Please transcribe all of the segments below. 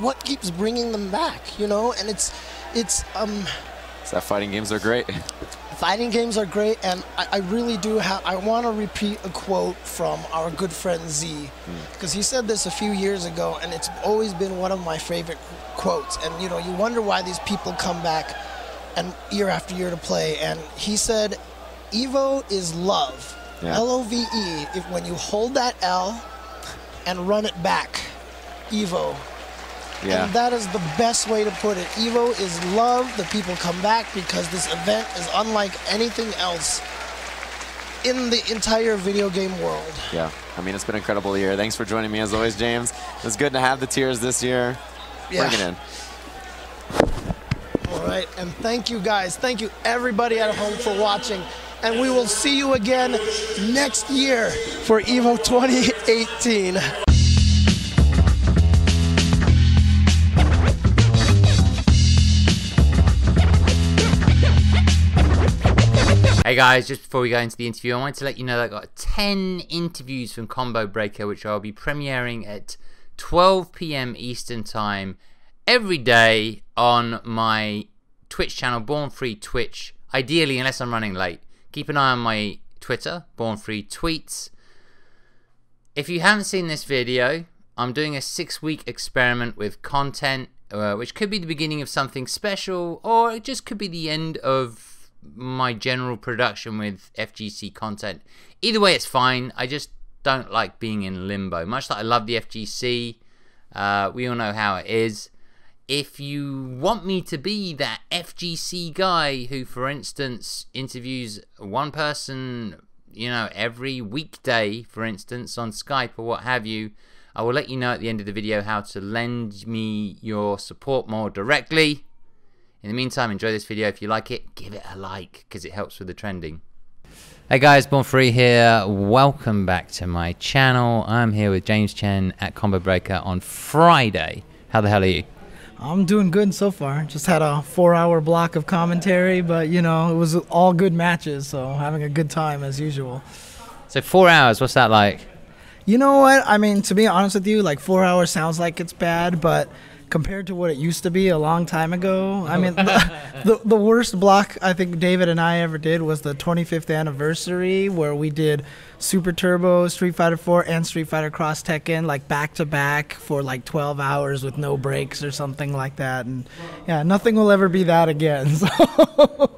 what keeps bringing them back, you know? And it's it's um So fighting games are great. fighting games are great and I, I really do have I want to repeat a quote from our good friend Z because he said this a few years ago and it's always been one of my favorite quotes and you know you wonder why these people come back and year after year to play and he said Evo is love Yeah. L O V E if when you hold that L and run it back Evo Yeah. and that is the best way to put it. Evo is love. The people come back because this event is unlike anything else in the entire video game world. Yeah. I mean, it's been an incredible year. Thanks for joining me as always, James. It's good to have the tears this year. Yeah. Bring it in. All right. And thank you guys. Thank you everybody at home for watching. And we will see you again next year for Evo 2018. Hey guys, just before we go into the interview, I wanted to let you know that I got 10 interviews from Combo Breaker, which I'll be premiering at 12 p.m. Eastern Time every day on my Twitch channel, Born Free Twitch. Ideally, unless I'm running late. Keep an eye on my Twitter, Born Free Tweets. If you haven't seen this video, I'm doing a six week experiment with content, uh, which could be the beginning of something special, or it just could be the end of my general production with FGC content. Either way, it's fine. I just don't like being in limbo. Much like I love the FGC, uh, we all know how it is. If you want me to be that FGC guy who, for instance, interviews one person, you know, every weekday, for instance, on Skype or what have you, I will let you know at the end of the video how to lend me your support more directly. In the meantime, enjoy this video. If you like it, give it a like because it helps with the trending. Hey guys, Born Free here. Welcome back to my channel. I'm here with James Chen at Combo Breaker on Friday. How the hell are you? I'm doing good so far. Just had a four-hour block of commentary, but you know it was all good matches, so having a good time as usual. So four hours. What's that like? You know what? I mean, to be honest with you, like four hours sounds like it's bad, but compared to what it used to be a long time ago, I mean, the, the, the worst block I think David and I ever did was the 25th anniversary, where we did Super Turbo, Street Fighter 4, and Street Fighter Cross Tekken like back to back for like 12 hours with no breaks or something like that. And yeah, nothing will ever be that again. So.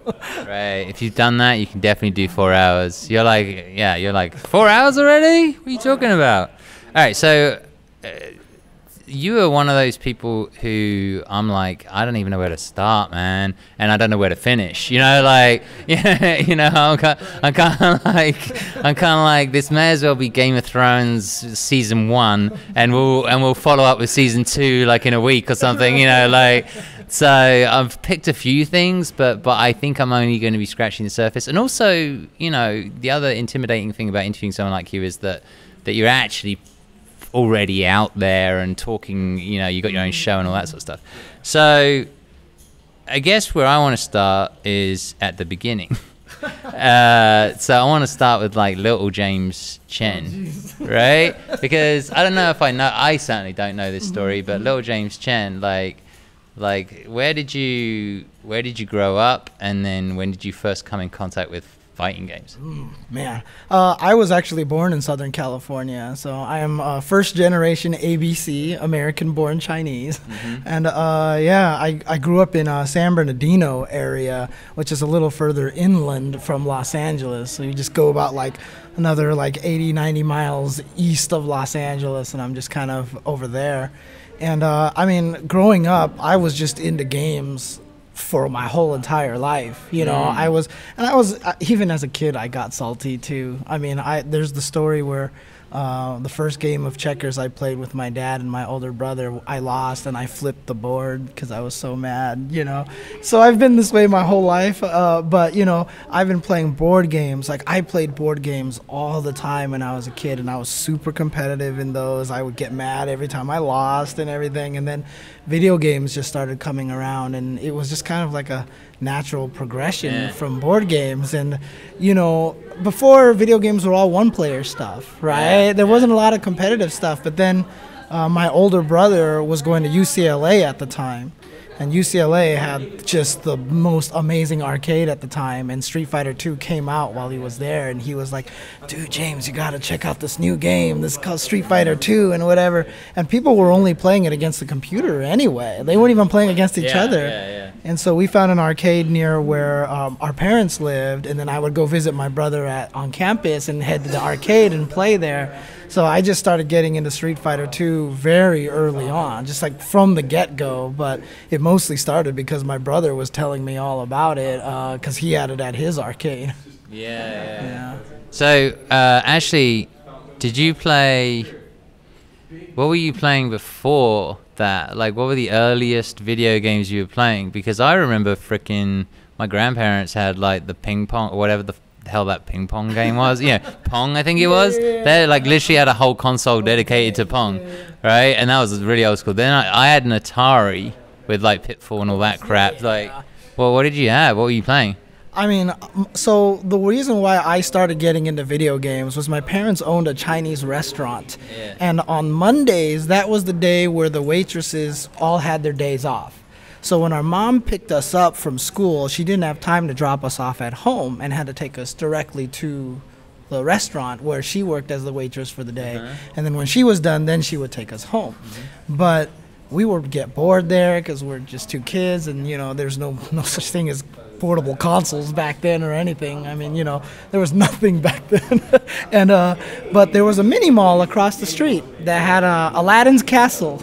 Right. If you've done that, you can definitely do four hours. You're like, yeah, you're like four hours already. What are you talking about? All right. So. Uh, you are one of those people who I'm like, I don't even know where to start, man, and I don't know where to finish. You know, like, yeah, you know, I'm kind, I'm kind of like, I'm kind of like, this may as well be Game of Thrones season one, and we'll and we'll follow up with season two like in a week or something. You know, like, so I've picked a few things, but but I think I'm only going to be scratching the surface. And also, you know, the other intimidating thing about interviewing someone like you is that that you're actually already out there and talking, you know, you got your own show and all that sort of stuff. So I guess where I want to start is at the beginning. uh, so I want to start with like little James Chen, right? Because I don't know if I know, I certainly don't know this story, but little James Chen, like, like where did you where did you grow up, and then when did you first come in contact with fighting games? Man, uh, I was actually born in Southern California, so I am uh, first generation ABC, American born Chinese. And uh, yeah, I, I grew up in uh, San Bernardino area, which is a little further inland from Los Angeles. So you just go about like another like 80, 90 miles east of Los Angeles, and I'm just kind of over there. And uh, I mean, growing up, I was just into games for my whole entire life. You know, mm. I was, and I was even as a kid, I got salty too. I mean, I there's the story where. Uh, the first game of checkers I played with my dad and my older brother, I lost and I flipped the board because I was so mad, you know. So I've been this way my whole life, uh, but you know, I've been playing board games. Like I played board games all the time when I was a kid, and I was super competitive in those. I would get mad every time I lost and everything, and then video games just started coming around, and it was just kind of like a natural progression Yeah. from board games. And you know, before video games were all one player stuff, right? Yeah, There wasn't a lot of competitive stuff, but then uh, my older brother was going to UCLA at the time, and UCLA had just the most amazing arcade at the time. And Street Fighter 2 came out while he was there, and he was like, "Dude, James, you gotta check out this new game. This is called Street Fighter 2 and whatever." And people were only playing it against the computer anyway. They weren't even playing against each Yeah, other. yeah, yeah. And so we found an arcade near where um, our parents lived, and then I would go visit my brother at on campus and head to the arcade and play there. So I just started getting into Street Fighter 2 very early on, just like from the get go. But it mostly started because my brother was telling me all about it because he had it at his arcade. Yeah, yeah. Yeah. So, uh, actually, did you play? What were you playing before that? Like, what were the earliest video games you were playing? Because I remember freaking my grandparents had like the ping pong or whatever the f- hell that ping pong game was. Yeah, Pong, I think it was. They like literally had a whole console dedicated to Pong, right? And that was really old school. Then I, I had an Atari with like Pitfall and all that crap. Like, well, what did you have? What were you playing? I mean, um, so the reason why I started getting into video games was my parents owned a Chinese restaurant. Yeah. And on Mondays, that was the day where the waitresses all had their days off. So when our mom picked us up from school, she didn't have time to drop us off at home and had to take us directly to the restaurant where she worked as the waitress for the day. And then when she was done, then she would take us home. But we would get bored there because we're just two kids, and you know, there's no no such thing as portable consoles back then or anything. I mean, you know, there was nothing back then. and uh, but there was a mini mall across the street that had uh, Aladdin's Castle.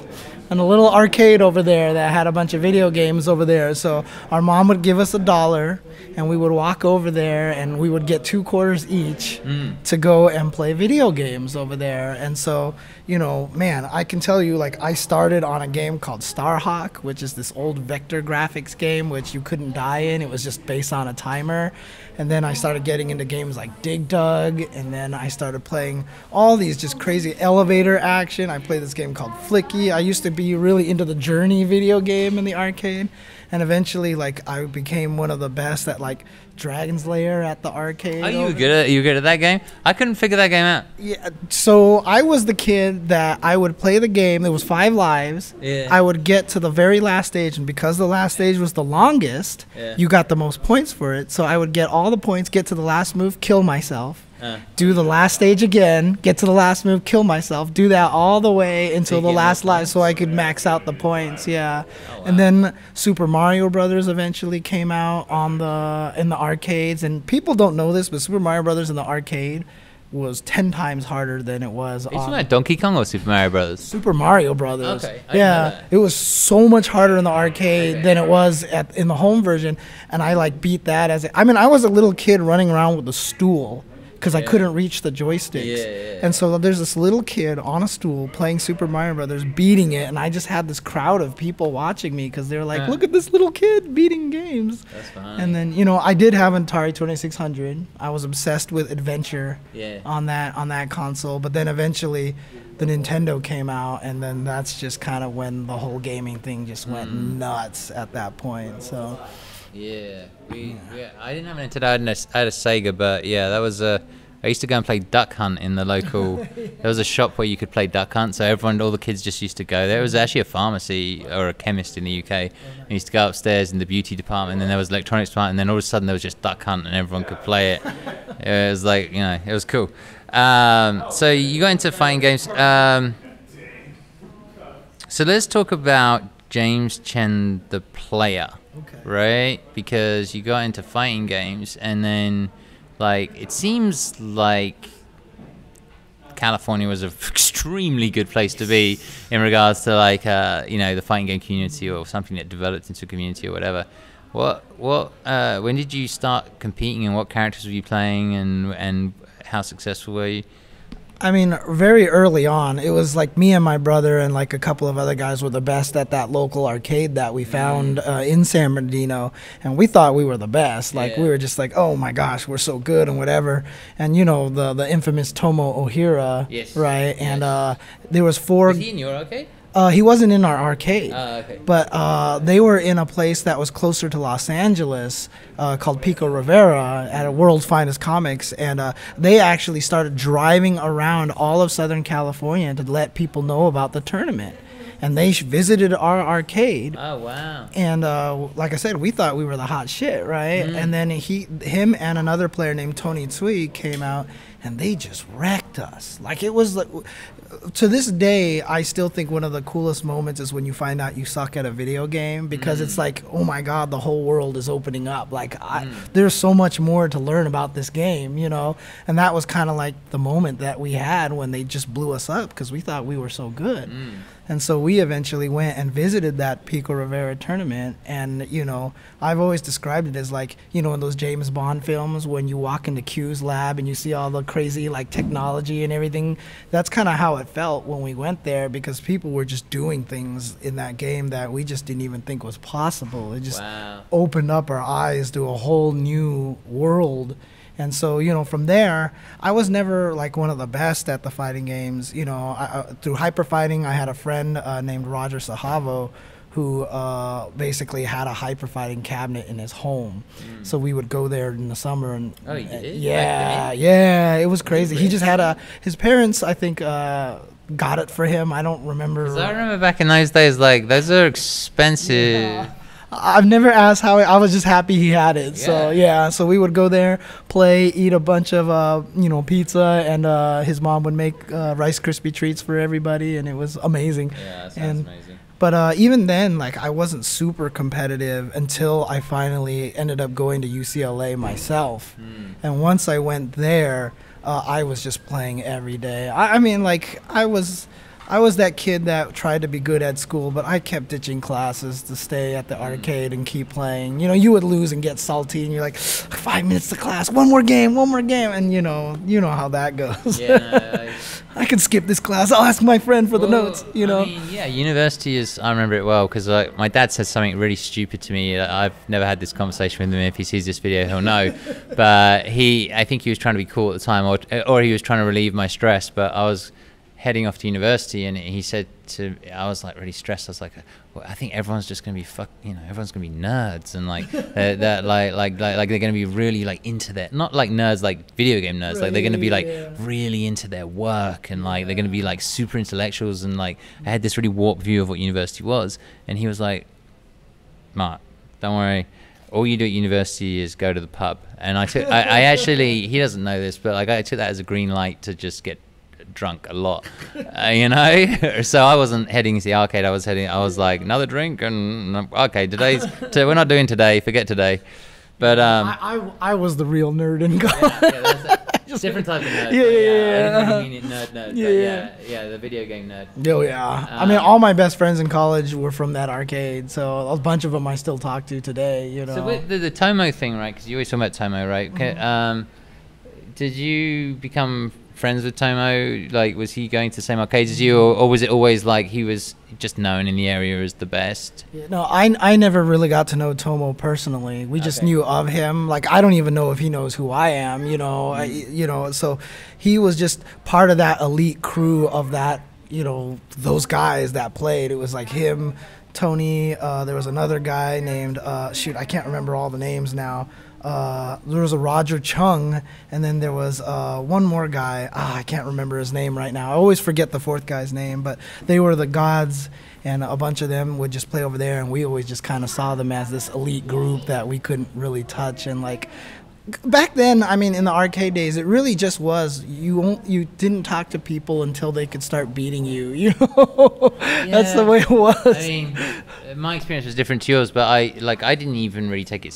And a little arcade over there that had a bunch of video games over there. So our mom would give us a dollar, and we would walk over there, and we would get two quarters each mm. to go and play video games over there. And so, you know, man, I can tell you, like, I started on a game called Starhawk, which is this old vector graphics game which you couldn't die in. It was just based on a timer. And then I started getting into games like Dig Dug, and then I started playing all these just crazy elevator action. I played this game called Flicky. I used to be really into the Journey video game in the arcade. And eventually, like, I became one of the best at, like, Dragon's Lair at the arcade. Are you good at you good at that game? I couldn't figure that game out. yeah, so I was the kid that I would play the game. There was five lives. Yeah. I would get to the very last stage, and because the last stage was the longest, Yeah. you got the most points for it. So I would get all the points, get to the last move, kill myself, Uh. do the last stage again, get to the last move, kill myself, do that all the way until the last life, so I could max out the points. Yeah, and then Super Mario Brothers eventually came out on the in the arcades, and people don't know this, but Super Mario Brothers in the arcade was ten times harder than it was on talking Donkey Kong or Super Mario Brothers? Super Mario Brothers. Okay, I didn't know yeah, it was so much harder in the arcade than it was at in the home version, and I like beat that as a, I mean I was a little kid running around with a stool because I couldn't reach the joysticks, Yeah, yeah, and so there's this little kid on a stool playing Super Mario Brothers, beating it, and I just had this crowd of people watching me because they're like, Huh. look at this little kid beating games. That's fine. And then you know I did have an Atari 2600. I was obsessed with adventure Yeah. on that on that console. But then eventually, the Nintendo came out, and then that's just kind of when the whole gaming thing just went Mm. nuts at that point. So Yeah, we, we I didn't have an Nintendo. I had, a, I had a Sega, but yeah, that was a. I used to go and play Duck Hunt in the local. There was a shop where you could play Duck Hunt, so everyone, all the kids, just used to go there. It was actually a pharmacy or a chemist in the UK. And you used to go upstairs in the beauty department, and then there was electronics department, and then all of a sudden there was just Duck Hunt, and everyone could play it. It was like you know, it was cool. Um, so you got into fighting games. Um, so let's talk about James Chen, the player, Okay. right? Because you got into fighting games, and then, like, it seems like California was an extremely good place to be in regards to, like, uh, you know, the fighting game community or something that developed into a community or whatever. What, what, uh, when did you start competing, and what characters were you playing, and and how successful were you? I mean, very early on, it was like me and my brother and like a couple of other guys were the best at that local arcade that we found uh, in San Bernardino, and we thought we were the best. Like we were just like, oh my gosh, we're so good and whatever. And you know the the infamous Tomo Ohira, Yes. right? And Yes. uh, there was four. Was he in your arcade? Uh, he wasn't in our arcade. Oh, okay. But uh, they were in a place that was closer to Los Angeles uh, called Pico Rivera at a World's Finest Comics. And uh, they actually started driving around all of Southern California to let people know about the tournament. And they visited our arcade. Oh wow. And uh, like I said, we thought we were the hot shit, right? Mm. And then he, him, and another player named Tony Tsui came out, and they just wrecked us. Like it was like, to this day, I still think one of the coolest moments is when you find out you suck at a video game because it's mm. like, oh my god, the whole world is opening up. Like I, mm. there's so much more to learn about this game, you know. And that was kind of like the moment that we had when they just blew us up because we thought we were so good. Mm. And so we eventually went and visited that Pico Rivera tournament. And, you know, I've always described it as like, you know, in those James Bond films when you walk into Q's lab and you see all the crazy like technology and everything. That's kind of how it felt when we went there because people were just doing things in that game that we just didn't even think was possible. It just Wow. opened up our eyes to a whole new world. And so, you know, from there, I was never like one of the best at the fighting games. You know, I, I, through hyper fighting, I had a friend uh, named Roger Sahavo who uh, basically had a hyper fighting cabinet in his home. So we would go there in the summer and Mm. Oh, you did? yeah, Back yeah, it was crazy. He just had a his parents, I think, uh, got it for him. I don't remember. I remember back in those days, like those are expensive. I've never asked how. I was just happy he had it. So Yeah. yeah. So we would go there, play, eat a bunch of uh, you know pizza, and uh, his mom would make uh, Rice Krispie treats for everybody, and it was amazing. Yeah, that And- amazing. But uh, even then, like I wasn't super competitive until I finally ended up going to UCLA myself. Hmm. And once I went there, uh, I was just playing every day. I, I mean, like I was, I was that kid that tried to be good at school, but I kept ditching classes to stay at the mm. arcade and keep playing. You know, you would lose and get salty, and you're like, five minutes to class, one more game, one more game, and you know, you know how that goes. Yeah, I- I can skip this class. I'll ask my friend for the notes. You know. I mean, yeah, university is. I remember it well because like, my dad said something really stupid to me. I've never had this conversation with him. If he sees this video, he'll know. but he, I think he was trying to be cool at the time, or or he was trying to relieve my stress. But I was heading off to university, and he said to, I was like really stressed. I was like, well, I think everyone's just gonna be fuck, you know, everyone's gonna be nerds, and like they're, they're like, like, like, like they're gonna be really like into their, not like nerds, like video game nerds, like they're gonna be like Yeah. really into their work and like they're going to be like super intellectuals and like I had this really warped view of what university was and he was like Mark don't worry all you do at university is go to the pub and I took I, I actually he doesn't know this but like I took that as a green light to just get drunk a lot uh, you know so I wasn't heading to the arcade I was heading I was like another drink and okay today's so we're not doing today forget today but um I, I, I was the real nerd in college. different type of nerd. Yeah, but yeah, I yeah. didn't mean nerd nerd. Yeah, yeah. yeah, yeah, the video game nerd. Oh yeah. I mean, Um, all my best friends in college were from that arcade, so a bunch of them I still talk to today. You know. So with the, the Tomo thing, right? Because you always talk about Tomo, right? Mm-hmm. Um, did you become friends with Tomo? Like, was he going to the same arcades as you, or, or was it always like he was just known in the area as the best? Yeah, no, I, I never really got to know Tomo personally. We just Okay. knew of him. Like I don't even know if he knows who I am. You know, I, you know. So he was just part of that elite crew of that. You know, those guys that played. It was like him, Tony. Uh, there was another guy named uh, shoot, I can't remember all the names now. Uh, there was a Roger Chung, and then there was uh, one more guy. Ah, I can't remember his name right now. I always forget the fourth guy's name, but they were the gods, and a bunch of them would just play over there, and we always just kind of saw them as this elite group that we couldn't really touch. And like back then, I mean, in the arcade days, it really just was you won't, you didn't talk to people until they could start beating you. You know, that's the way it was. I mean, my experience was different to yours, but I like I didn't even really take it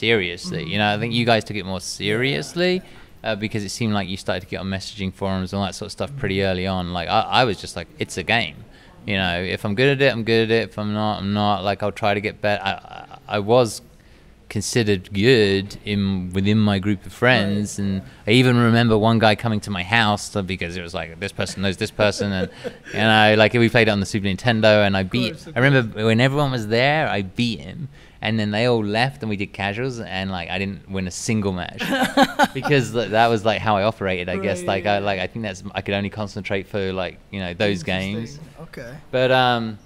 seriously. You know, I think you guys took it more seriously. Uh, because it seemed like you started to get on messaging forums and all that sort of stuff pretty early on. Like I, I was just like, it's a game. You know, if I'm good at it, I'm good at it. If I'm not, I'm not. Like I'll try to get better. I, I, I was considered good in within my group of friends and I even remember one guy coming to my house because it was like this person knows this person and and I like we played it on the Super Nintendo and I beat I remember when everyone was there I beat him and then they all left and we did casuals and like I didn't win a single match because th- that was like how I operated I guess like yeah, I like I think that's I could only concentrate for like you know those games Okay. but um,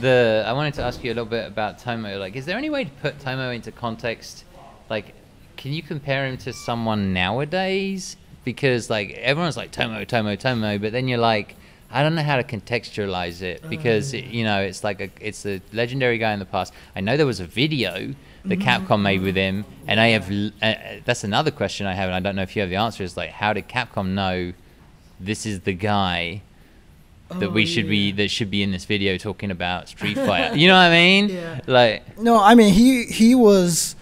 the I wanted to ask you a little bit about Tomo. Like, is there any way to put Tomo into context? Like, can you compare him to someone nowadays? Because like everyone's like Tomo, Tomo, Tomo, but then you're like, I don't know how to contextualize it because it, you know it's like a it's a legendary guy in the past. I know there was a video that Capcom made with him, and I have uh, uh, that's another question I have, and I don't know if you have the answer. Is like, how did Capcom know this is the guy? that Oh, we should be that should be in this video talking about Street Fighter. you know what I mean? Yeah. Like No, I mean he he was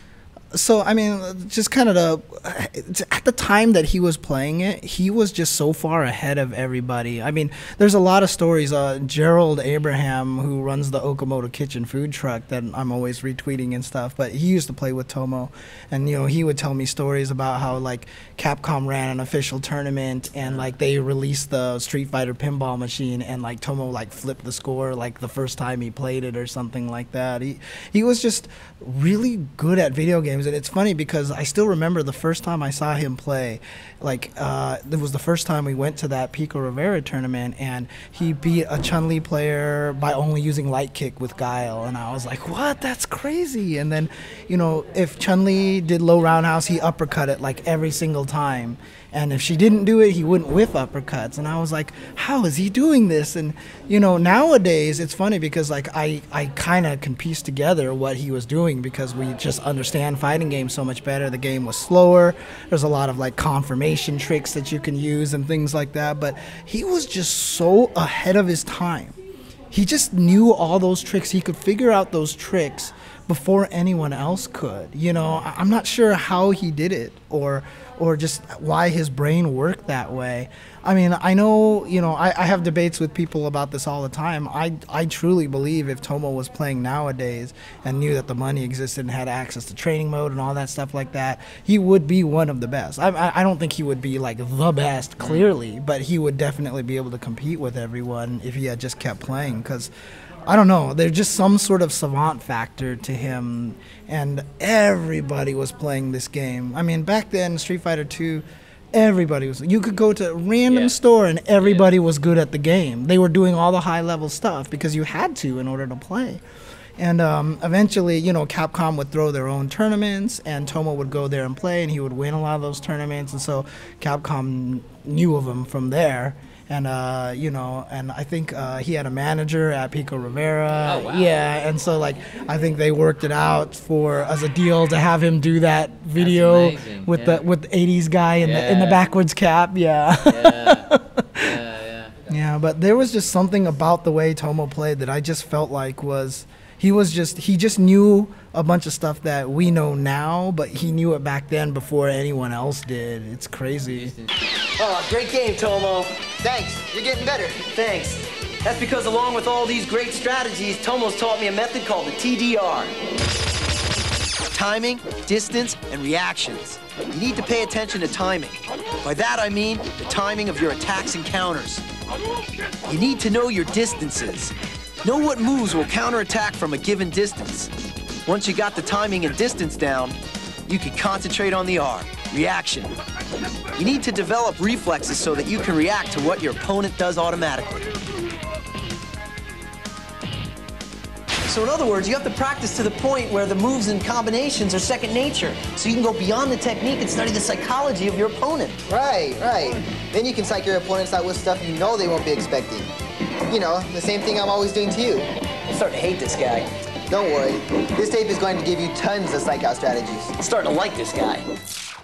so I mean just kind of the at the time that he was playing it, he was just so far ahead of everybody. I mean, there's a lot of stories. Uh, Gerald Abraham, who runs the Okamoto Kitchen food truck, that I'm always retweeting and stuff. But he used to play with Tomo, and you know he would tell me stories about how like Capcom ran an official tournament and like they released the Street Fighter pinball machine and like Tomo like flipped the score like the first time he played it or something like that. He he was just really good at video games and it's funny because I still remember the first time I saw him play. Like uh, it was the first time we went to that Pico Rivera tournament and he beat a Chun Li player by only using light kick with Guile and I was like, what? That's crazy. And then, you know, if Chun Li did low roundhouse, he uppercut it like every single time. And if she didn't do it, he wouldn't whiff uppercuts. And I was like, how is he doing this? And you know, nowadays it's funny because like I I kind of can piece together what he was doing because we just understand fighting games so much better. The game was slower. There's a lot of like confirmation tricks that you can use and things like that. But he was just so ahead of his time he just knew all those tricks. He could figure out those tricks before anyone else could. You know, I'm not sure how he did it or or just why his brain worked that way. I mean, I know, you know, I, I have debates with people about this all the time. I, I truly believe if Tomo was playing nowadays and knew that the money existed and had access to training mode and all that stuff like that, he would be one of the best. I, I, don't think he would be like the best, clearly, but he would definitely be able to compete with everyone if he had just kept playing because I don't know. There's just some sort of savant factor to him, and everybody was playing this game. I mean, back then, Street Fighter 2, everybody was. You could go to a random Yeah. store, and everybody was good at the game. They were doing all the high level stuff because you had to in order to play. And um, eventually, you know, Capcom would throw their own tournaments, and Tomo would go there and play, and he would win a lot of those tournaments. And so Capcom knew of him from there. And uh, you know, and I think uh, he had a manager at Pico Rivera. Oh, wow. Yeah, and so like I think they worked it out for as a deal to have him do that video with yeah. the with the '80s guy in the in the backwards cap. Yeah. yeah, yeah, yeah. Yeah, but there was just something about the way Tomo played that I just felt like was he was just he just knew a bunch of stuff that we know now, but he knew it back then before anyone else did. It's crazy. Oh, great game, Tomo. Thanks. You're getting better. Thanks. That's because along with all these great strategies, Tomo's taught me a method called the TDR. Timing, distance, and reactions. You need to pay attention to timing. By that I mean the timing of your attacks and counters. You need to know your distances. Know what moves will counterattack from a given distance. Once you got the timing and distance down, you can concentrate on the R, reaction. You need to develop reflexes so that you can react to what your opponent does automatically. So in other words, you have to practice to the point where the moves and combinations are second nature. So you can go beyond the technique and study the psychology of your opponent. Right, right. Then you can psych your opponents out with stuff you know they won't be expecting. You know, the same thing I'm always doing to you. I'm starting to hate this guy. Don't worry. This tape is going to give you tons of psych out strategies. I'm starting to like this guy.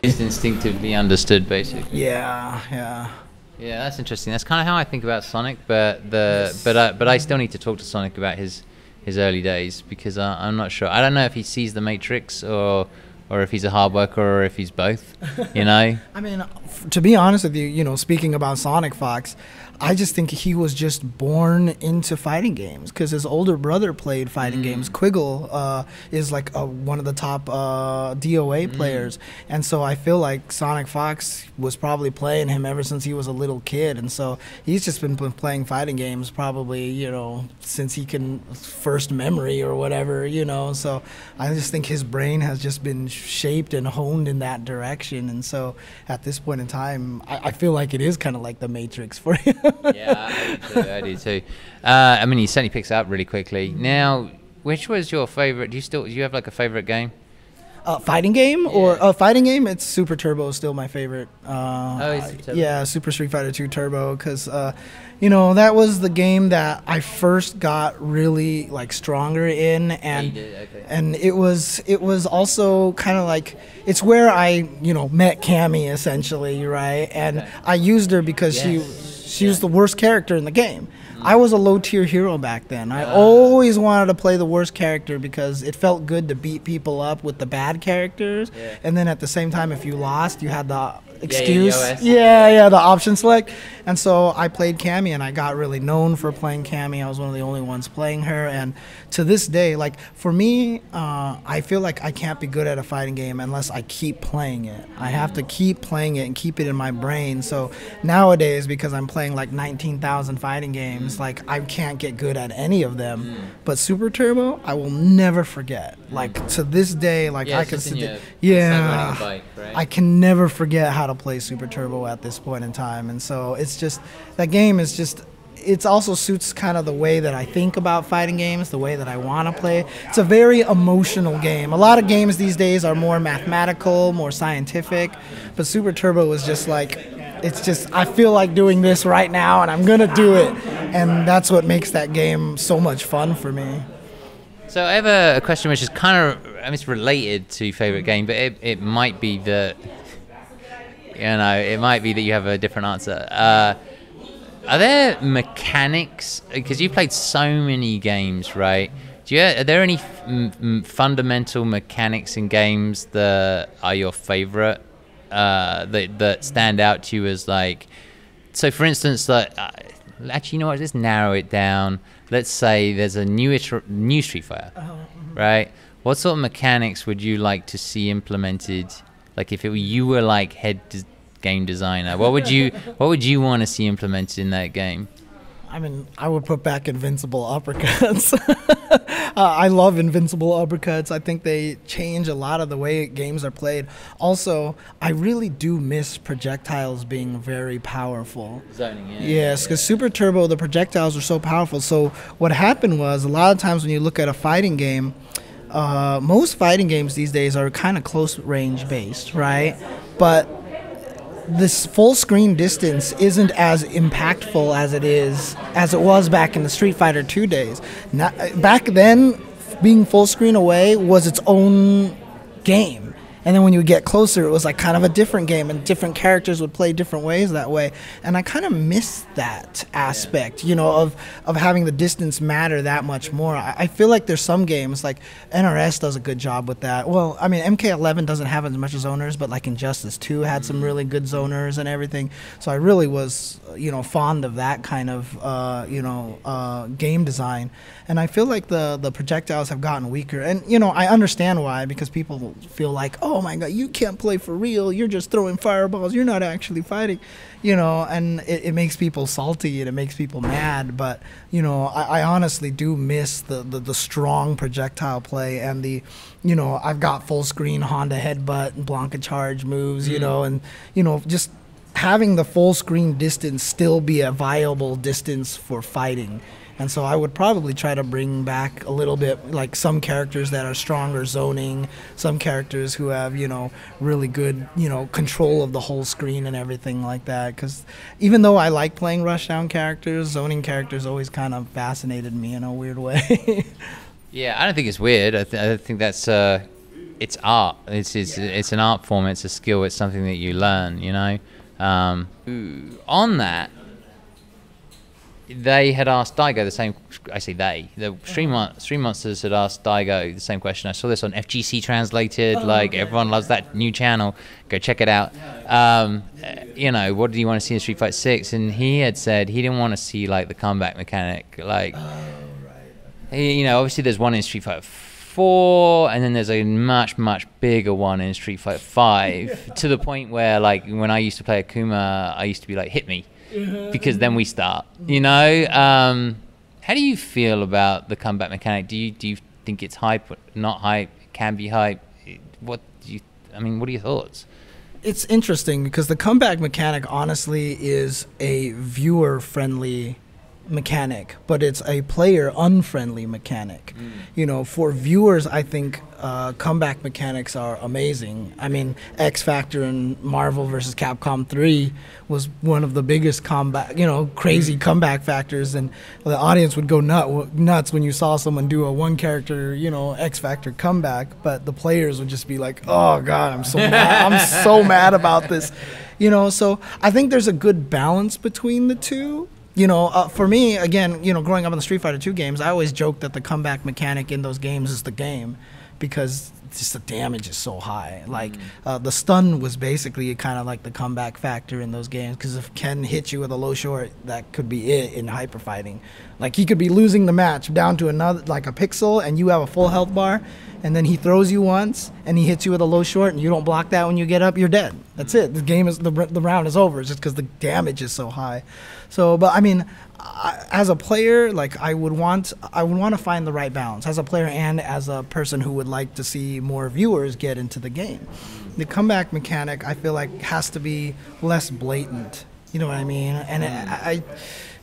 It's instinctively understood, basically. Yeah, yeah. Yeah, that's interesting. That's kind of how I think about Sonic, but the but I, but I still need to talk to Sonic about his his early days because I, I'm not sure. I don't know if he sees the Matrix or or if he's a hard worker or if he's both. You know? I mean, f- to be honest with you, you know, speaking about Sonic Fox, I just think he was just born into fighting games because his older brother played fighting games. Quiggle uh, is like a, one of the top uh, DOA players, and so I feel like Sonic Fox was probably playing him ever since he was a little kid, and so he's just been playing fighting games probably you know since he can first memory or whatever you know. So I just think his brain has just been shaped and honed in that direction, and so at this point in time, I, I feel like it is kind of like the Matrix for him. Yeah, I do too. I, do too. Uh, I mean, he certainly picks up really quickly. Now, which was your favorite? Do you still do you have like a favorite game? Uh, fighting game or a fighting game? It's Super Turbo is still my favorite. Uh, Oh, Super yeah, Super Street Fighter 2 Turbo because uh, you know that was the game that I first got really like stronger in, and did, okay. and it was it was also kind of like it's where I you know met Cammy essentially, right? And Okay. I used her because Yes. she she was the worst character in the game. Mm. I was a low tier hero back then. I always wanted to play the worst character because it felt good to beat people up with the bad characters. Yeah. And then at the same time, if you lost, you had the excuse. OS. Yeah, yeah, the option select. And so I played Cammy and I got really known for playing Cammy. I was one of the only ones playing her. And to this day, like for me, uh, I feel like I can't be good at a fighting game unless I keep playing it. I have to keep playing it and keep it in my brain. So nowadays, because I'm playing like 19,000 fighting games, like I can't get good at any of them. Mm. But Super Turbo, I will never forget. Like to this day, like Yeah, I can just in sit there- it's like riding yeah, bike, right? I can never forget how to play Super Turbo at this point in time, and so it's just that game is just. It also suits kind of the way that I think about fighting games, the way that I want to play. It's a very emotional game. A lot of games these days are more mathematical, more scientific, but Super Turbo is just like it's just I feel like doing this right now and I'm going to do it. And that's what makes that game so much fun for me. So I have a, question which is kind of, I mean, it's related to favorite game, but it, it might be that, you know, it might be that you have a different answer. Uh, are there mechanics? Because you've played so many games, right? Do you, are there any f- m- m- fundamental mechanics in games that are your favorite? Uh, that that stand out to you as like, so for instance, like, uh, actually, you know what? Let's narrow it down. Let's say there's a new iter- new Street Fighter, right? What sort of mechanics would you like to see implemented? Like, if it you were like head des- game designer, what would you what would you want to see implemented in that game? I mean, I would put back invincible uppercuts. uh, I love invincible uppercuts. I think they change a lot of the way games are played. Also, I really do miss projectiles being very powerful. Zoning, yeah. Yes, because Super Turbo, the projectiles are so powerful. So what happened was a lot of times when you look at a fighting game, uh, most fighting games these days are kind of close range based, right? But this full screen distance isn't as impactful as it is as it was back in the Street Fighter 2 days. Back then, being full screen away was its own game. And then when you would get closer, it was like kind of a different game, and different characters would play different ways that way. And I kind of miss that aspect, you know, of, of having the distance matter that much more. I, I feel like there's some games, like NRS does a good job with that. Well, I mean, MK11 doesn't have as much as zoners, but like Injustice 2 had some really good zoners and everything. So I really was, you know, fond of that kind of, uh, you know, uh, game design. And I feel like the, the projectiles have gotten weaker. And, you know, I understand why, because people feel like, oh Oh my God, you can't play for real. You're just throwing fireballs. You're not actually fighting, you know, and it, it makes people salty and it makes people mad. But, you know, I, I honestly do miss the, the, the strong projectile play and the, you know, I've got full screen Honda headbutt and Blanka charge moves, you mm. know, and, you know, just having the full screen distance still be a viable distance for fighting. And so I would probably try to bring back a little bit like some characters that are stronger zoning, some characters who have, you know, really good, you know, control of the whole screen and everything like that. Because even though I like playing rushdown characters, zoning characters always kind of fascinated me in a weird way. Yeah, I don't think it's weird. I, th- I think that's uh, it's art. It's it's it's an art form. It's a skill. It's something that you learn. You know. Um, on that, they had asked Daigo the same. I say they. The Stream Stream Monsters had asked Daigo the same question. I saw this on FGC Translated. like everyone loves that new channel. Go check it out. Um, you know, what do you want to see in Street Fight Six? And he had said he didn't want to see like the comeback mechanic. Like, he- you know, obviously there's one in Street Fighter. Four, and then there's a much much bigger one in Street Fighter Five, to the point where like when I used to play Akuma, I used to be like, hit me, because then we start. You know, um, how do you feel about the comeback mechanic? Do you do you think it's hype, not hype, can be hype? What do you? I mean, what are your thoughts? It's interesting because the comeback mechanic honestly is a viewer friendly mechanic, but it's a player unfriendly mechanic. You know, for viewers, I think uh, comeback mechanics are amazing. I mean, X Factor and Marvel versus Capcom 3 was one of the biggest comeback, you know, crazy comeback factors, and the audience would go nut, nuts when you saw someone do a one character, you know, X Factor comeback, but the players would just be like, oh God, I'm so mad. I'm so mad about this. You know, so I think there's a good balance between the two you know, uh, for me, again, you know, growing up in the Street Fighter 2 games, I always joke that the comeback mechanic in those games is the game because just the damage is so high. Like, uh, the stun was basically kind of like the comeback factor in those games because if Ken hits you with a low short, that could be it in hyper fighting. Like, he could be losing the match down to another, like a pixel, and you have a full health bar, and then he throws you once and he hits you with a low short and you don't block that when you get up you're dead. That's it. The game is the, the round is over. It's just because the damage is so high so but i mean I, as a player like i would want i would want to find the right balance as a player and as a person who would like to see more viewers get into the game. The comeback mechanic i feel like has to be less blatant you know what i mean? And it, i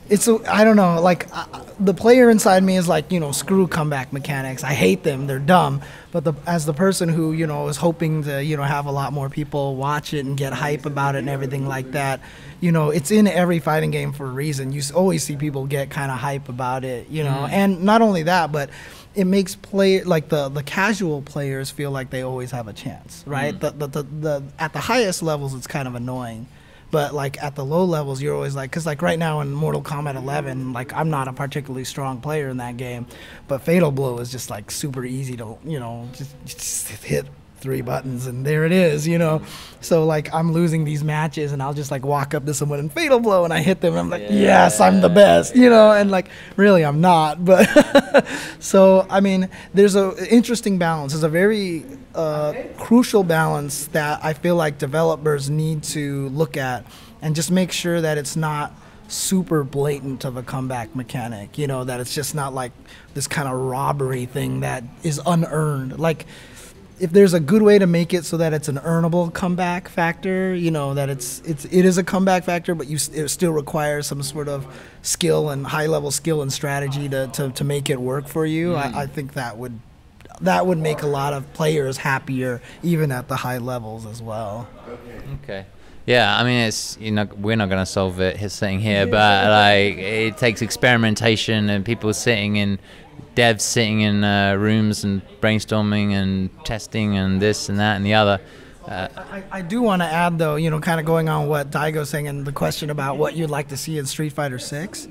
it's a, I don't know like uh, the player inside me is like you know screw comeback mechanics. I hate them. They're dumb. But the as the person who you know is hoping to you know have a lot more people watch it and get hype about it and everything like that you know it's in every fighting game for a reason. You always see people get kind of hype about it you know? And not only that but it makes play like the the casual players feel like they always have a chance right? The, the, the, the at the highest levels it's kind of annoying but like at the low levels you're always like because like right now in mortal kombat 11 like i'm not a particularly strong player in that game but fatal blow is just like super easy to you know just, just hit three buttons and there it is you know? So like i'm losing these matches and i'll just like walk up to someone and fatal blow and i hit them and i'm like yes i'm the best you know? And like really i'm not but so i mean there's a interesting balance. There's a very uh, crucial balance that i feel like developers need to look at and just make sure that it's not super blatant of a comeback mechanic you know? That it's just not like this kind of robbery thing that is unearned. Like if there's a good way to make it so that it's an earnable comeback factor, you know that it's it's it is a comeback factor, but you it still requires some sort of skill and high level skill and strategy to, to, to make it work for you. I, mm. I think that would that would make a lot of players happier, even at the high levels as well. Okay. Yeah, I mean, it's you know we're not gonna solve it sitting here, but like it takes experimentation and people sitting in devs sitting in uh, rooms and brainstorming and testing and this and that and the other. Uh, I, I do want to add, though, you know, kind of going on what Daigo's saying and the question about what you'd like to see in Street Fighter Six.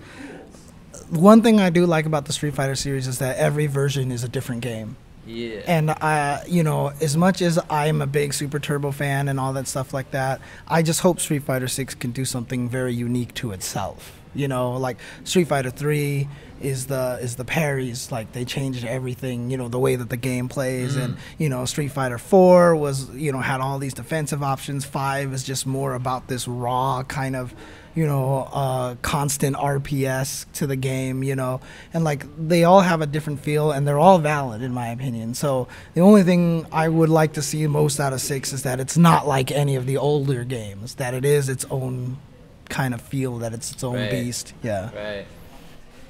One thing I do like about the Street Fighter series is that every version is a different game. yeah. And I, you know, as much as I am a big Super Turbo fan and all that stuff like that, I just hope Street Fighter Six can do something very unique to itself. You know, like Street Fighter Three is the is the parries. Like they changed everything. You know, the way that the game plays, and you know, Street Fighter Four was you know had all these defensive options. Five is just more about this raw kind of you know, uh, constant RPS to the game, you know, and like they all have a different feel and they're all valid in my opinion. So the only thing I would like to see most out of six is that it's not like any of the older games, that it is its own kind of feel, that it's its own Right. beast. Yeah. Right.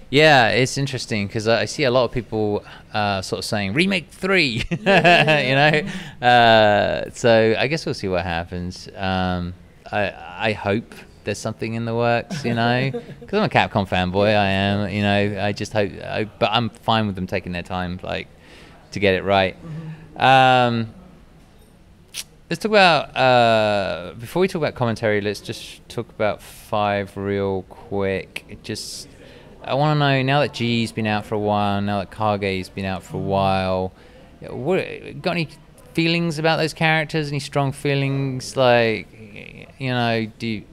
Yeah, it's interesting because I see a lot of people uh, sort of saying remake three, you know. Uh, so I guess we'll see what happens. Um, I I hope there's something in the works, you know, because I'm a Capcom fanboy. I am, you know. I just hope, I, but I'm fine with them taking their time, like, to get it right. Um, let's talk about uh, before we talk about commentary. Let's just talk about five real quick. Just I want to know now that G's been out for a while, now that Kage's been out for a while, what got any feelings about those characters? Any strong feelings? Like, you know, do you,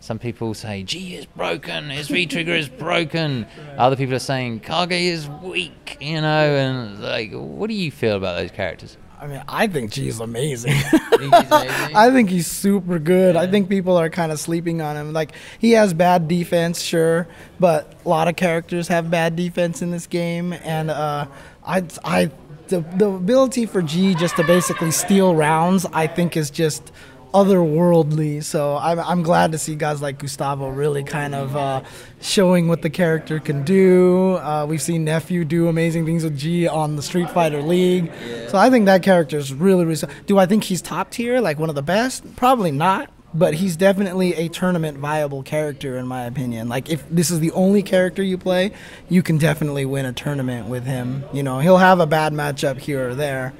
some people say G is broken, his V trigger is broken. Other people are saying Kage is weak, you know, and like, what do you feel about those characters? I mean, I think G's amazing. think he's amazing? I think he's super good. I think people are kind of sleeping on him. Like he has bad defense, sure, but a lot of characters have bad defense in this game, and uh, I, I, the the ability for G just to basically steal rounds, I think is just otherworldly. So I'm, I'm glad to see guys like Gustavo really kind of uh, showing what the character can do. Uh, we've seen Nephew do amazing things with G on the Street Fighter League. So I think that character is really, really. Do I think he's top tier, like one of the best? Probably not. But he's definitely a tournament viable character, in my opinion. Like, if this is the only character you play, you can definitely win a tournament with him. You know, he'll have a bad matchup here or there.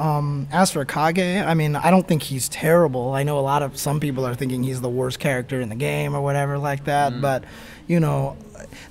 Um, as for Kage, I mean, I don't think he's terrible. I know a lot of some people are thinking he's the worst character in the game or whatever like that. But you know,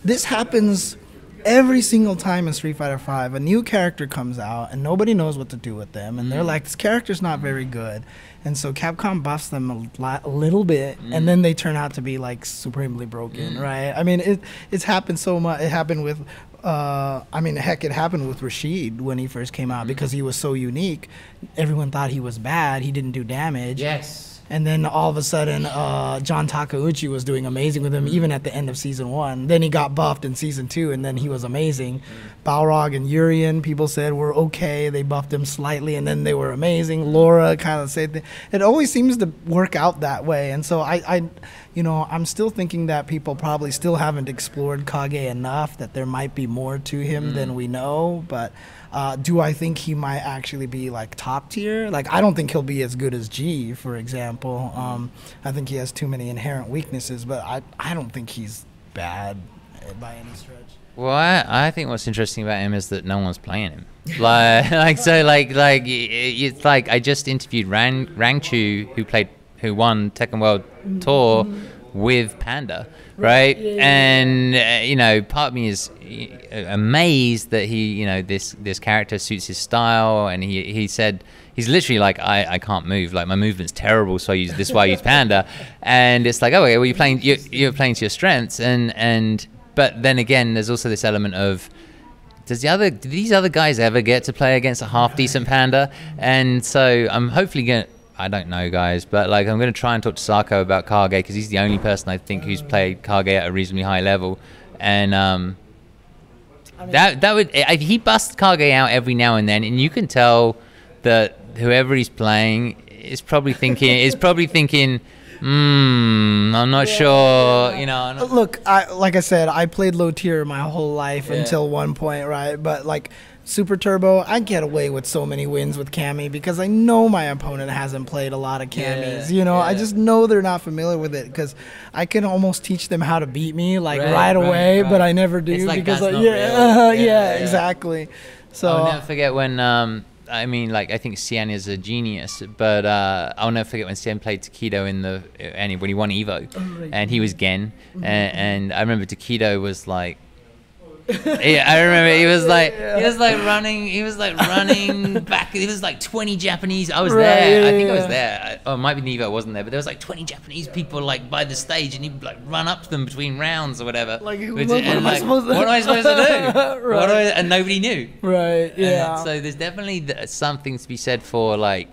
this happens every single time in Street Fighter Five. A new character comes out and nobody knows what to do with them, and they're like, "This character's not very good." And so Capcom buffs them a, lot, a little bit, and mm. then they turn out to be like supremely broken, mm. right? I mean, it it's happened so much. It happened with uh, I mean, heck, it happened with Rashid when he first came out mm. because he was so unique. Everyone thought he was bad. He didn't do damage. Yes. And then all of a sudden, uh, John Takeuchi was doing amazing with him, mm. even at the end of season one. Then he got buffed in season two, and then he was amazing. Mm. Balrog and Urien, people said were okay. They buffed him slightly, and then they were amazing. Laura kind of said that. It always seems to work out that way. And so I, I, you know, I'm still thinking that people probably still haven't explored Kage enough. That there might be more to him mm. than we know, but. Uh, do I think he might actually be like top tier? Like, I don't think he'll be as good as G, for example. Um, I think he has too many inherent weaknesses, but I, I don't think he's bad by any stretch. Well, I, I think what's interesting about him is that no one's playing him. Like, like so, like, like it's like I just interviewed Rang Rangchu, who played, who won Tekken World Tour with Panda, right? And uh, you know, part of me is uh, amazed that he, you know, this this character suits his style, and he he said. He's literally like, I, I can't move. Like my movement's terrible, so I use this. is Why I use Panda, and it's like, oh, okay, well you're playing, you're, you're playing to your strengths, and and but then again, there's also this element of does the other do these other guys ever get to play against a half decent panda? And so I'm hopefully gonna. I don't know, guys, but like I'm gonna try and talk to Sarko about Kage because he's the only person I think who's played Kage at a reasonably high level, and um, that that would if he busts Kage out every now and then, and you can tell that whoever he's playing is probably thinking is probably thinking, hmm, I'm not sure, you know. Not- Look, I like I said, I played low tier my whole life Yeah. until one point, right? But like Super Turbo, I get away with so many wins with Cammy because I know my opponent hasn't played a lot of Cammies. Yeah, you know, I just know they're not familiar with it because I can almost teach them how to beat me like Right, right, away, right. but I never do like, because that's I- not yeah, yeah, Yeah, yeah. exactly. So I'll never forget when um, I mean, like I think Xian is a genius, but uh, I'll never forget when Xian played Tokido in the and when he won Evo, and he was Gen, and, and I remember Tokido was like. Yeah, I remember he was like he was like running he was like running back he was like 20 Japanese I was Right, there I yeah, think I was there I- oh it might be Nevo I wasn't there but there was like 20 Japanese people like by the stage and he'd like run up to them between rounds or whatever. Like, Which- what- and, am I like, supposed to- what am I supposed to do? Right. I- and nobody knew. Right, and yeah. so there's definitely th- something to be said for like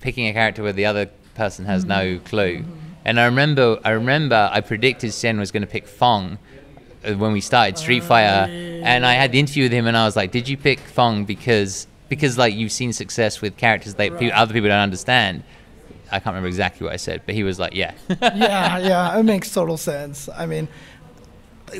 picking a character where the other person has no mm-hmm. clue. Mm-hmm. And I remember, I remember, I predicted Xian was going to pick F.A.N.G when we started Street Fighter, and I had the interview with him, and I was like, "Did you pick F.A.N.G because because like you've seen success with characters that pe- other people don't understand?" I can't remember exactly what I said, but he was like, "Yeah." yeah, yeah, it makes total sense. I mean,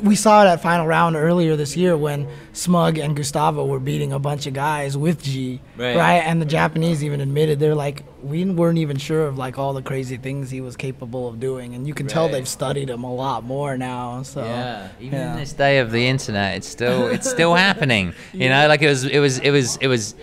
we saw it at final round earlier this year when Smug and Gustavo were beating a bunch of guys with G, Right. right? And the Japanese even admitted they're like, we weren't even sure of like all the crazy things he was capable of doing, and you can tell they've studied him a lot more now. So even yeah. in this day of the internet, it's still it's still happening. You know, like it was it was it was it was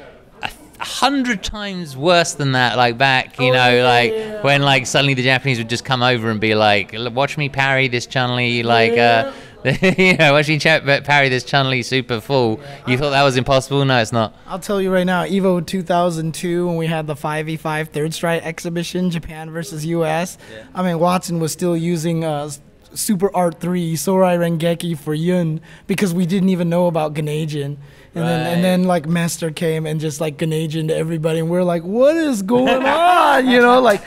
a a hundred times worse than that. Like back, you know, like when like suddenly the Japanese would just come over and be like, "Watch me parry this Chun Li," like uh, you know, watching Ch- parry this Chun Li super full, you thought that was impossible. No, it's not. I'll tell you right now, Evo 2002, when we had the 5v5 third strike exhibition, Japan versus US, I mean, Watson was still using uh, Super Art 3, Sorai Rengeki for Yun, because we didn't even know about Genei Jin. And then, and then like Master came and just like Genei Jin to everybody, and we're like, what is going on? You know, like,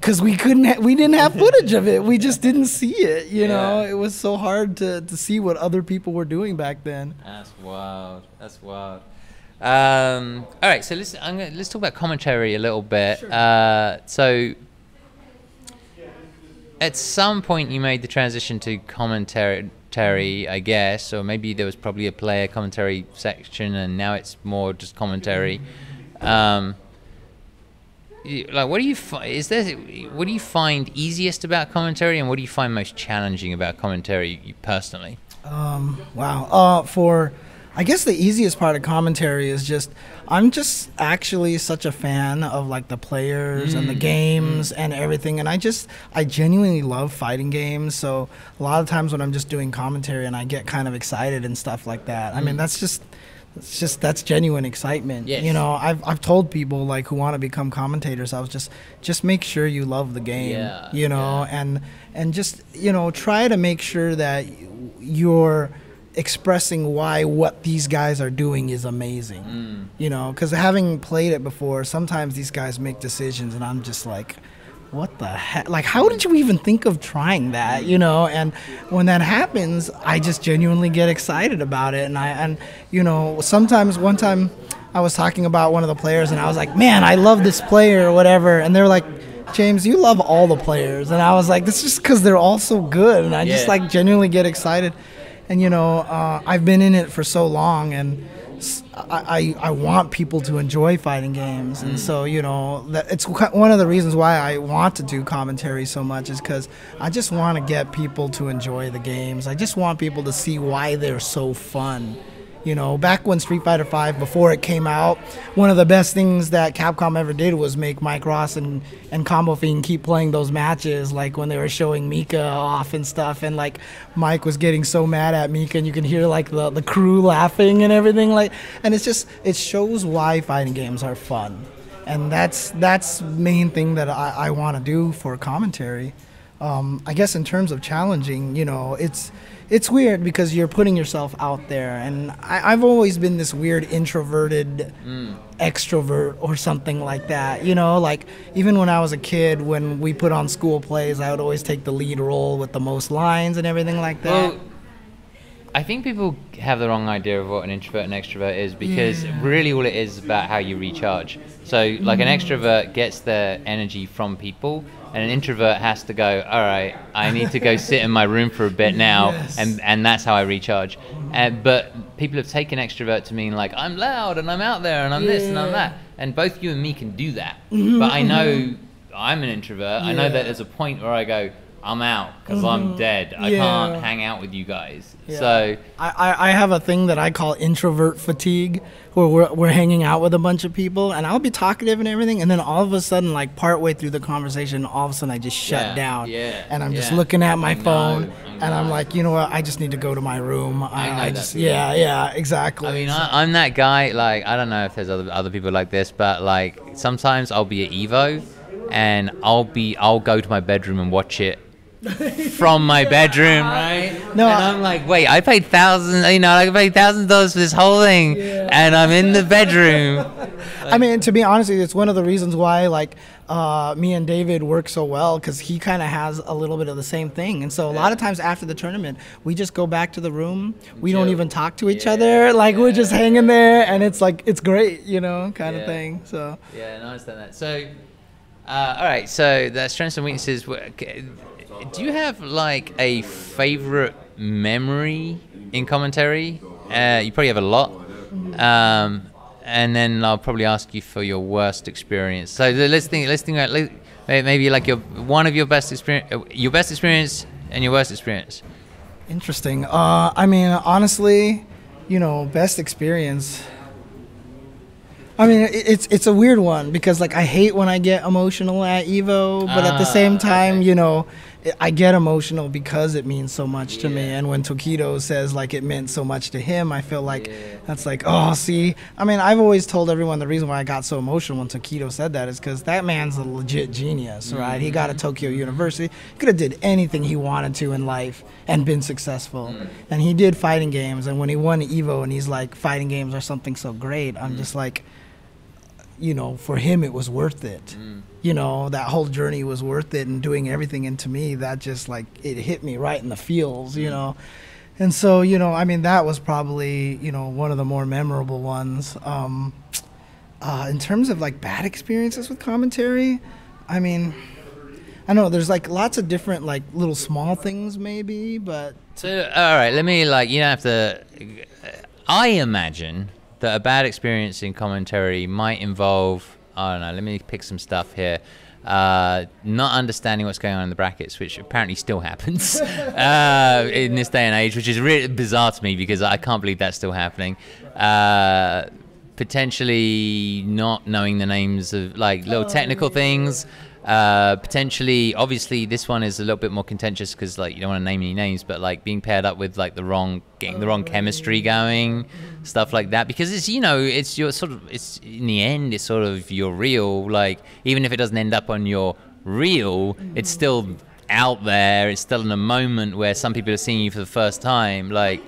because we couldn't, ha- we didn't have footage of it. We just didn't see it. You know, it was so hard to, to see what other people were doing back then. That's wild. That's wild. Um, all right, so let's I'm gonna, let's talk about commentary a little bit. Uh, so, at some point, you made the transition to commentary, I guess, or maybe there was probably a player commentary section, and now it's more just commentary. Um, like, what do you fi- is there? What do you find easiest about commentary, and what do you find most challenging about commentary, personally? Um, wow. Uh, for, I guess the easiest part of commentary is just, I'm just actually such a fan of like the players and the mm. games mm. and everything. And I just, I genuinely love fighting games. So a lot of times when I'm just doing commentary and I get kind of excited and stuff like that, I mean, mm. that's just, it's just that's genuine excitement. Yes. You know, I've I've told people like who want to become commentators, I was just just make sure you love the game. Yeah, You know, and and just you know try to make sure that you're expressing why what these guys are doing is amazing. Mm. You know, because having played it before, sometimes these guys make decisions, and I'm just like. What the heck? Like, how did you even think of trying that? You know, and when that happens, I just genuinely get excited about it. And I, and you know, sometimes one time I was talking about one of the players, and I was like, man, I love this player or whatever. And they're like, James, you love all the players. And I was like, this is just because they're all so good. And I just Yeah. like genuinely get excited. And you know, uh, I've been in it for so long, and I, I, want people to enjoy fighting games. And so, you know, that it's one of the reasons why I want to do commentary so much is because I just want to get people to enjoy the games. I just want people to see why they're so fun. You know, back when Street Fighter V, before it came out, one of the best things that Capcom ever did was make Mike Ross and, and Combofiend keep playing those matches, like when they were showing Mika off and stuff, and like Mike was getting so mad at Mika, and you can hear like the, the crew laughing and everything, like, and it's just it shows why fighting games are fun, and that's that's main thing that I, I want to do for commentary. Um, I guess in terms of challenging, you know, it's it's weird because you're putting yourself out there, and I, I've always been this weird introverted mm. extrovert or something like that. You know, like even when I was a kid, when we put on school plays, I would always take the lead role with the most lines and everything like that. Well, I think people have the wrong idea of what an introvert and extrovert is because really all it is about how you recharge. So, like an mm-hmm. extrovert gets their energy from people, and an introvert has to go. All right, I need to go sit in my room for a bit now, Yes. and and that's how I recharge. Uh, but people have taken extrovert to mean like I'm loud and I'm out there and I'm this and I'm that, and both you and me can do that. But I know I'm an introvert. I know that there's a point where I go. I'm out because I'm mm-hmm. dead. I Yeah. can't hang out with you guys. Yeah. So I, I, I have a thing that I call introvert fatigue, where we're, we're hanging out with a bunch of people, and I'll be talkative and everything, and then all of a sudden, like partway through the conversation, all of a sudden I just shut Yeah, down, yeah, and I'm just looking at my I know, phone, I and I'm like, you know what, I just need to go to my room. I, I just, yeah, yeah, exactly. I mean, I, I'm that guy. Like, I don't know if there's other other people like this, but like sometimes I'll be at Evo, and I'll be I'll go to my bedroom and watch it from my bedroom, right? No, and I- I'm like, wait, I paid thousands, you know, I paid thousands of dollars for this whole thing, and I'm in the bedroom. I mean, to be honest, it's one of the reasons why like uh, me and David work so well because he kind of has a little bit of the same thing, and so a lot of times after the tournament, we just go back to the room. We don't even talk to each Yeah, other. Like we're just hanging there, and it's like it's great, you know, kind Yeah. of thing. So. Yeah, no, I understand that. So, uh, all right. So the strengths and weaknesses. Do you have like a favorite memory in commentary? Uh, you probably have a lot. Um, and then I'll probably ask you for your worst experience. So let's think. Let's think about maybe like your one of your best experience, your best experience, and your worst experience. Interesting. Uh, I mean, honestly, you know, best experience. I mean, it's it's a weird one because like I hate when I get emotional at Evo, but at the same Ah, time, okay. you know, I- get emotional because it means so much to me. And when Tokido says like it meant so much to him, I feel like that's like, oh, see. I mean, I've always told everyone the reason why I got so emotional when Tokido said that is because that man's a legit genius, right? He got a mm-hmm. Tokyo University, could have did anything he wanted to in life and been successful. Mm. And he did fighting games. And when he won Evo, and he's like, fighting games are something so great. I'm mm. just like you know, for him it was worth it. You know, that whole journey was worth it and doing everything. And to me, that just like it hit me right in the feels, you know. And so, you know, I mean, that was probably, you know, one of the more memorable ones. Um, uh, in terms of like bad experiences with commentary, I mean, I don't know. There's like lots of different like little small things maybe, but So, all right, let me like you don't have to. I imagine that a bad experience in commentary might involve. I don't know. Let me pick some stuff here. Uh, not understanding what's going on in the brackets, which apparently still happens uh, in this day and age, which is really bizarre to me because I can't believe that's still happening. Uh, potentially not knowing the names of like little technical things. Uh, potentially, obviously, this one is a little bit more contentious because like you don't want to name any names, but like being paired up with like the wrong, getting the wrong chemistry going, stuff like that. Because it's you know it's your sort of it's in the end it's sort of your real like even if it doesn't end up on your reel, it's still out there. It's still in a moment where some people are seeing you for the first time. Like,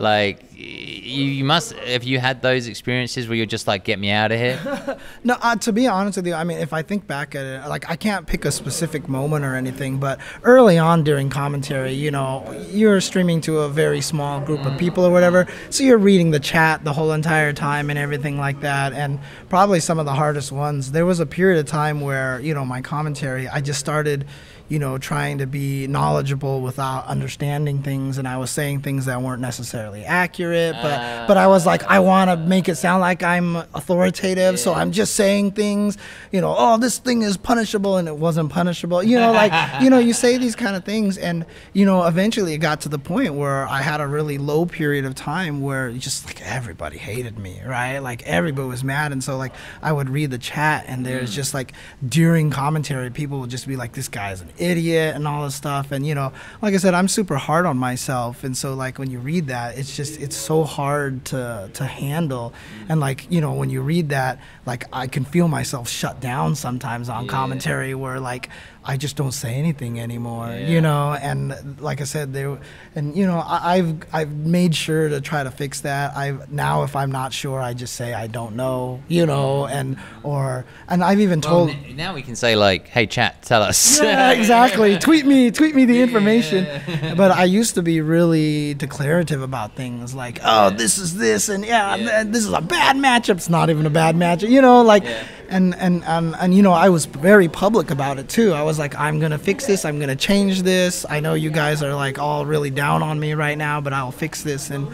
like you, you must if you had those experiences where you're just like, get me out of here. No, uh, to be honest with you, I mean, if I think back at it, like I can't pick a specific moment or anything, but early on during commentary, you know, you're streaming to a very small group of people or whatever, so you're reading the chat the whole entire time and everything like that, and probably some of the hardest ones. There was a period of time where, you know, my commentary, I just started you know, trying to be knowledgeable without understanding things, and I was saying things that weren't necessarily accurate. But ah. but I was like, I want to make it sound like I'm authoritative, so I'm just saying things, you know, oh, this thing is punishable, and it wasn't punishable. You know, like you know, you say these kind of things, and you know, eventually it got to the point where I had a really low period of time where just like everybody hated me, right? Like everybody was mad, and so like I would read the chat, and there's mm. just like during commentary, people would just be like, this guy's an idiot and all this stuff. And you know like i said i'm super hard on myself. And so like when you read that it's just it's so hard to to handle. And like you know when you read that like i can feel myself shut down sometimes on commentary where like i just don't say anything anymore you know and like i said there and you know I, i've i've made sure to try to fix that i now if i'm not sure i just say i don't know you know and or and i've even Well, told n- now we can say like, hey chat, tell us. yeah, exactly. tweet me, tweet me the information. Yeah. But I used to be really declarative about things like, oh, this is this, and yeah, th- this is a bad matchup. It's not even a bad matchup, you know, like, and, and and and you know, I was very public about it too. I was like, I'm gonna fix this. I'm gonna change this. I know you guys are like all really down on me right now, but I'll fix this. And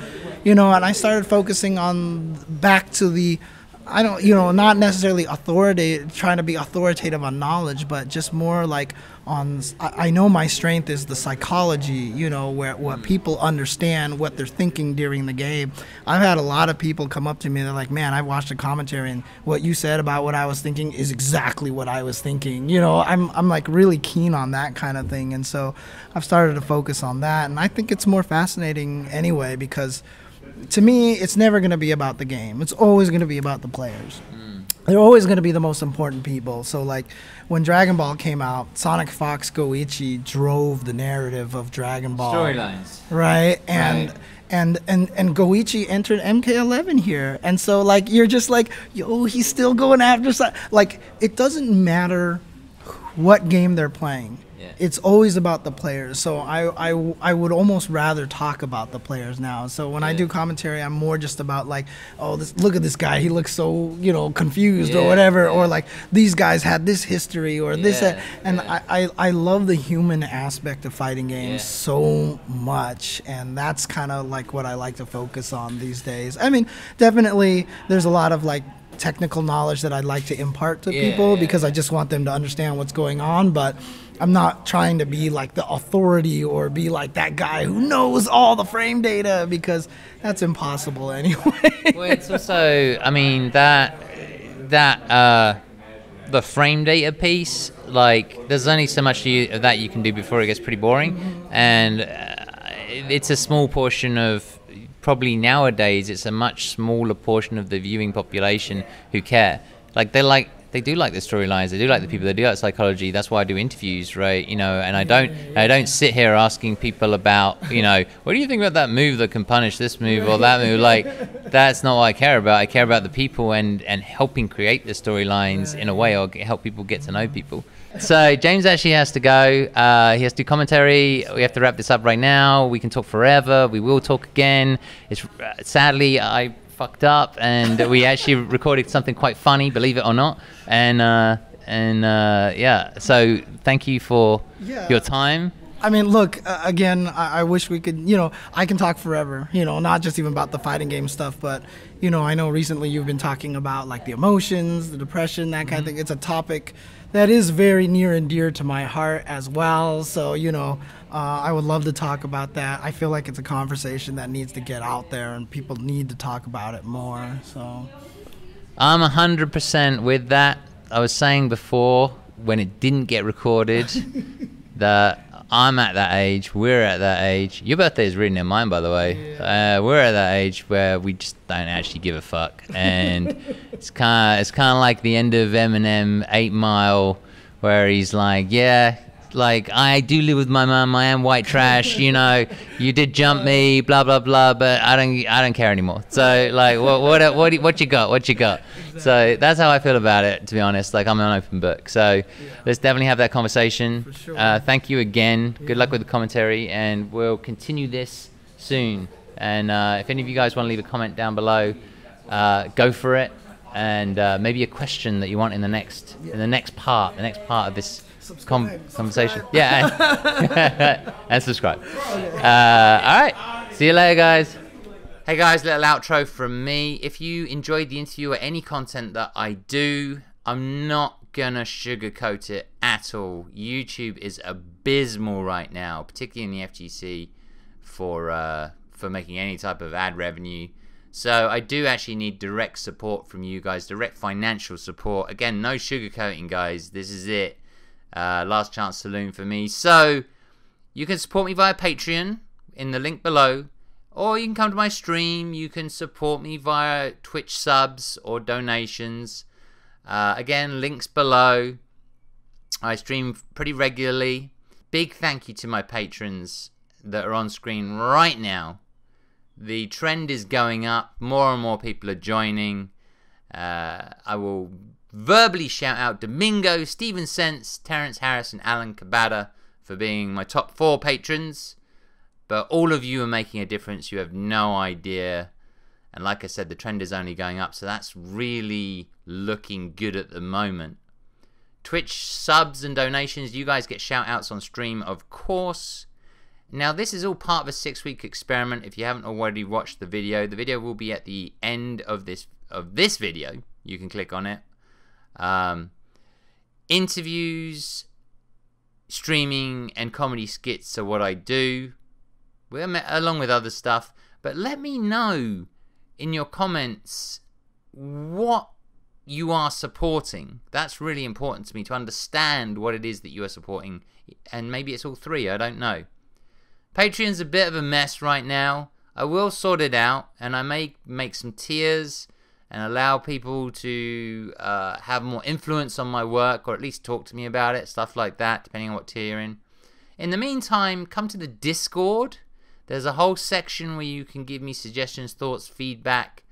you know, and I started focusing on back to the I don't, you know, not necessarily authoritative, trying to be authoritative on knowledge, but just more like on. I I know my strength is the psychology, you know, where what people understand what they're thinking during the game. I've had a lot of people come up to me. They're like, "Man, I watched the commentary, and what you said about what I was thinking is exactly what I was thinking." You know, I'm I'm like really keen on that kind of thing, and so I've started to focus on that, and I think it's more fascinating anyway because to me, it's never going to be about the game. It's always going to be about the players. Mm. They're always going to be the most important people. So, like, when Dragon Ball came out, Sonic Fox GO1 drove the narrative of Dragon Ball. Storylines. Right? And. Right. And, and and GO1 entered MK11 here, and so like you're just like, yo, he's still going after so-. like it doesn't matter what game they're playing. Yeah. It's always about the players. So I, I, I would almost rather talk about the players now. So when I do commentary, I'm more just about like, oh, this look at this guy. He looks so you know confused or whatever, yeah. or like these guys had this history or this, and yeah. I, I, I love the human aspect of fighting games Yeah. so much, and that's kind of like what I like to focus on these days. I mean, definitely, there's a lot of like technical knowledge that I'd like to impart to Yeah, people yeah, because I just want them to understand what's going on, but. I'm not trying to be like the authority or be like that guy who knows all the frame data because that's impossible anyway. well, it's also, I mean, that that uh, the frame data piece, like there's only so much you, that you can do before it gets pretty boring, and uh, it's a small portion of probably nowadays it's a much smaller portion of the viewing population who care. Like they're like they do like the storylines, they do like the people, they do like psychology. That's why I do interviews, right? You know, and I don't I don't sit here asking people about, you know, what do you think about that move that can punish this move or that move? Like that's not what I care about. I care about the people and and helping create the storylines in a way or help people get to know people. So James actually has to go. Uh, he has to do commentary. We have to wrap this up right now. We can talk forever. We will talk again. It's uh, sadly I fucked up, and we actually recorded something quite funny, believe it or not. And uh, and uh, yeah, so thank you for Yeah. your time. I mean, look, uh, again, I, I wish we could, you know, I can talk forever, you know, not just even about the fighting game stuff, but, you know, I know recently you've been talking about like the emotions, the depression, that kind of thing. It's a topic that is very near and dear to my heart as well. So, you know, uh, I would love to talk about that. I feel like it's a conversation that needs to get out there and people need to talk about it more. So, I'm 100% with that. I was saying before when it didn't get recorded that I'm at that age, we're at that age. Your birthday is written in mine, by the way. Uh, we're at that age where we just don't actually give a fuck, and it's kind of it's kind of like the end of Eminem Eight Mile, where he's like, yeah. Like I do live with my mum. I am white trash. You know, you did jump me, blah blah blah. But I don't, I don't care anymore. So like, what, what, what, what you got? What you got? So that's how I feel about it. To be honest, like I'm an open book. So let's definitely have that conversation. sure. Uh, thank you again. Good luck with the commentary, and we'll continue this soon. And uh, if any of you guys want to leave a comment down below, uh, go for it. And uh, maybe a question that you want in the next in the next part, the next part of this Subscribe, conversation. Yeah, and, and subscribe. Uh, all right. See you later, guys. Hey guys, little outro from me. If you enjoyed the interview or any content that I do, I'm not gonna sugarcoat it at all. YouTube is abysmal right now, particularly in the FGC, for uh, for making any type of ad revenue. So I do actually need direct support from you guys, direct financial support. Again, no sugarcoating, guys. This is it. Uh, last chance saloon for me. So you can support me via Patreon in the link below, or you can come to my stream. You can support me via Twitch subs or donations. Uh, again, links below. I stream pretty regularly. Big thank you to my patrons that are on screen right now. The trend is going up. More and more people are joining. Uh, I will verbally shout out Domingo, Steven Sense, Terrence Harris, and Alan Kabada for being my top four patrons. But all of you are making a difference. You have no idea. And like I said, the trend is only going up. So that's really looking good at the moment. Twitch subs and donations, you guys get shout outs on stream, of course. Now, this is all part of a six week experiment. If you haven't already watched the video, the video will be at the end of this of this video. You can click on it. Um, interviews, streaming, and comedy skits are what I do, with- along with other stuff. But let me know in your comments what you are supporting. That's really important to me to understand what it is that you are supporting. And maybe it's all three, I don't know. Patreon's a bit of a mess right now. I will sort it out, and I may make some tiers and allow people to uh, have more influence on my work, or at least talk to me about it, stuff like that, depending on what tier you're in. In the meantime, come to the Discord. There's a whole section where you can give me suggestions, thoughts, feedback.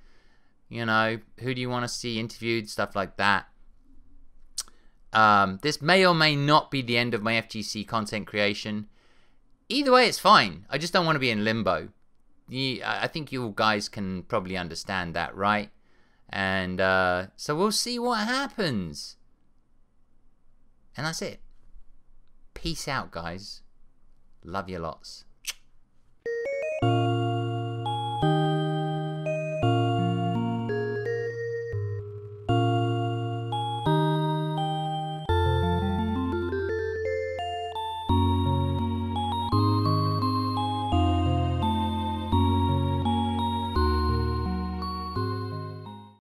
You know, who do you want to see interviewed, stuff like that. Um, this may or may not be the end of my FGC content creation. Either way, it's fine. I just don't want to be in limbo. You, I I think you guys can probably understand that, right? And uh, so we'll see what happens. And that's it. Peace out, guys. Love you lots.